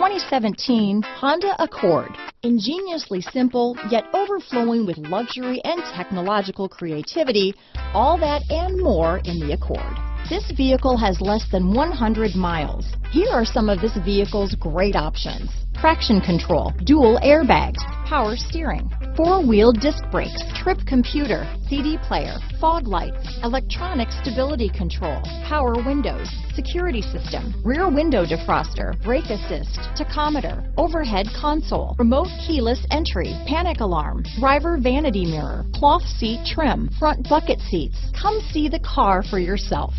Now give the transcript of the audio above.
2017 Honda Accord. Ingeniously simple, yet overflowing with luxury and technological creativity, all that and more in the Accord. This vehicle has less than 100 miles. Here are some of this vehicle's great options. Traction control, dual airbags, power steering, four-wheel disc brakes, trip computer, CD player, fog lights, electronic stability control, power windows, security system, rear window defroster, brake assist, tachometer, overhead console, remote keyless entry, panic alarm, driver vanity mirror, cloth seat trim, front bucket seats. Come see the car for yourself.